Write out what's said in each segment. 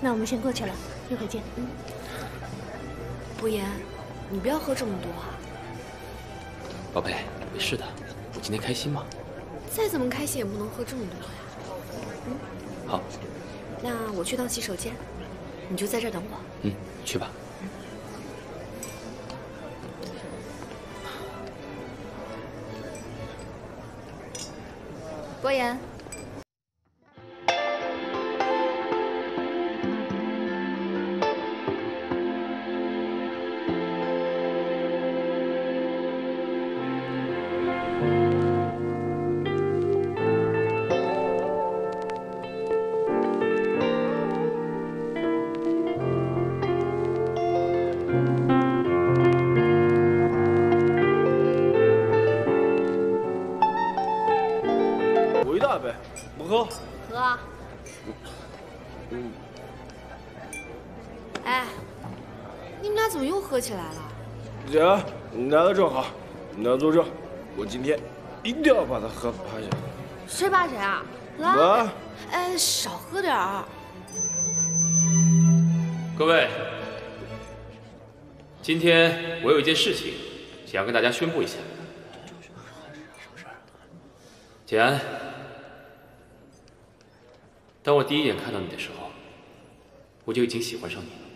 那我们先过去了，一会儿见。嗯。博言，你不要喝这么多啊。宝贝，没事的。我今天开心吗？再怎么开心也不能喝这么多呀。嗯。好。那我去趟洗手间，你就在这等我。嗯，去吧。博言。喝，喝。嗯。哎，你们俩怎么又喝起来了？姐，你来的正好，你要坐这，我今天一定要把他喝趴下。谁怕谁啊？来。哎，少喝点儿。各位，今天我有一件事情想要跟大家宣布一下。简安。当我第一眼看到你的时候，我就已经喜欢上你了。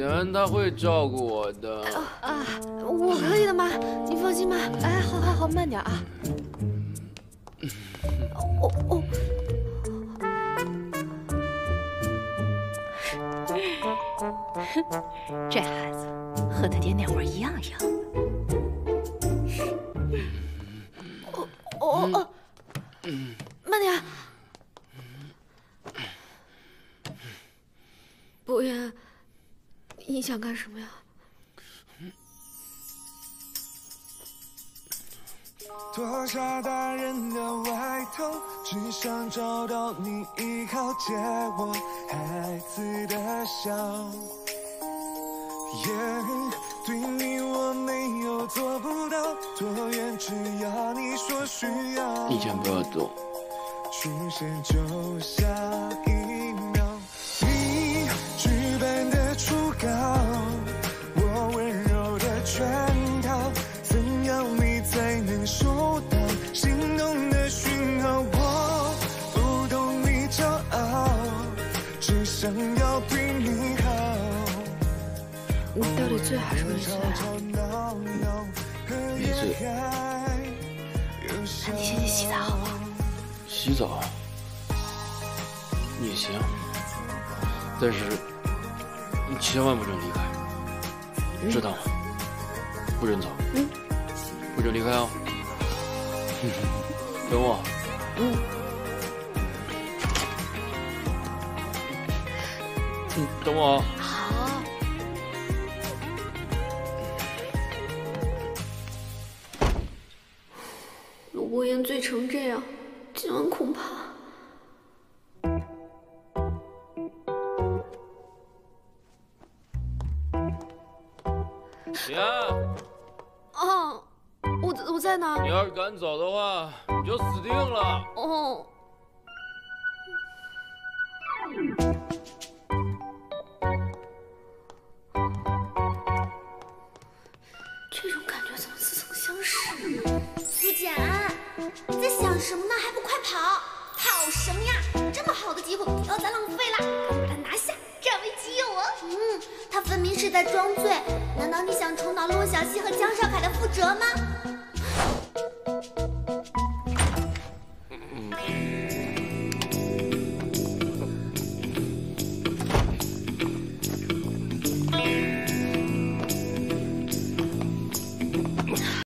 简安他会照顾我的。啊，我可以的，妈，你放心吧。哎，好好好，慢点啊。哦哦。这孩子和他爹那会儿一样样。想干什么呀？脱下大人的外套，只想找到你依靠，借我孩子的笑。对你我没有做不到，多远只要你说需要。你先不要动。出现就下一你到底醉还是没醉啊？没醉。那你先去洗澡好不好？洗澡也行，但是你千万不准离开，知道吗？不准走，嗯，不准离开哦。等我。嗯。嗯，等我。好。陆博言醉成这样，今晚恐怕……行。啊。哦，我我在呢。你要是敢走的话，你就死定了。哦。在装醉，难道你想重蹈骆小西和江少凯的覆辙吗？